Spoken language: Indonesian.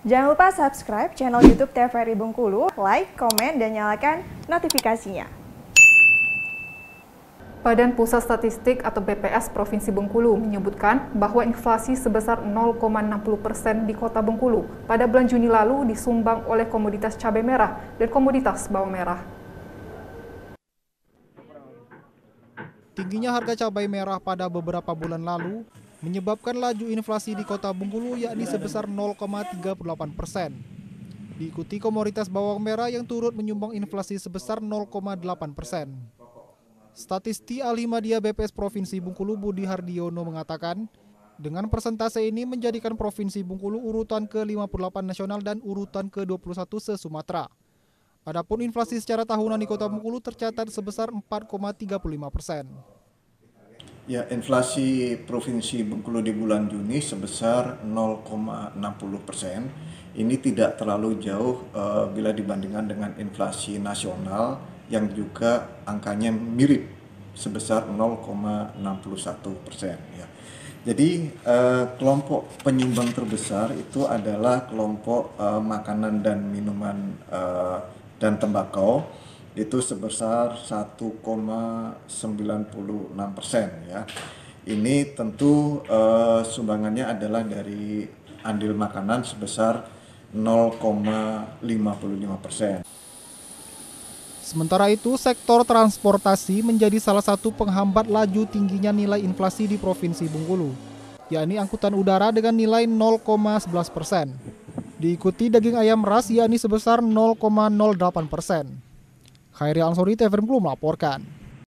Jangan lupa subscribe channel YouTube TVRI Bengkulu, like, komen, dan nyalakan notifikasinya. Badan Pusat Statistik atau BPS Provinsi Bengkulu menyebutkan bahwa inflasi sebesar 0,60 persen di kota Bengkulu pada bulan Juni lalu disumbang oleh komoditas cabai merah dan komoditas bawang merah. Tingginya harga cabai merah pada beberapa bulan lalu menyebabkan laju inflasi di kota Bengkulu yakni sebesar 0,38 persen. Diikuti komoditas bawang merah yang turut menyumbang inflasi sebesar 0,8 persen. Statisti ahli media BPS Provinsi Bengkulu Budi Hardiono mengatakan, dengan persentase ini menjadikan Provinsi Bengkulu urutan ke-58 nasional dan urutan ke-21 se-Sumatera. Adapun inflasi secara tahunan di Kota Bengkulu tercatat sebesar 4,35 persen. Ya, inflasi Provinsi Bengkulu di bulan Juni sebesar 0,60 persen. Ini tidak terlalu jauh uh, bila dibandingkan dengan inflasi nasional yang juga angkanya mirip sebesar 0,61 persen. Ya. Jadi uh, kelompok penyumbang terbesar itu adalah kelompok uh, makanan dan minuman uh, dan tembakau itu sebesar 1,96 persen ya. Ini tentu uh, sumbangannya adalah dari andil makanan sebesar 0,55 persen. Sementara itu, sektor transportasi menjadi salah satu penghambat laju tingginya nilai inflasi di Provinsi Bengkulu, yakni angkutan udara dengan nilai 0,11 persen. Diikuti daging ayam ras yakni sebesar 0,08 persen. Khairi Ansori, TVRI melaporkan.